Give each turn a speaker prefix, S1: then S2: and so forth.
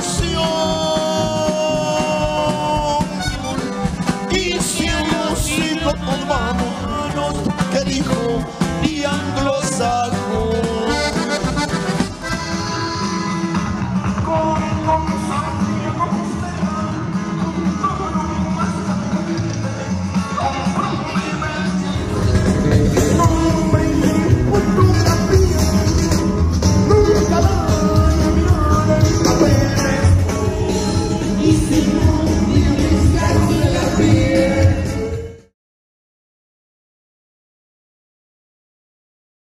S1: canción.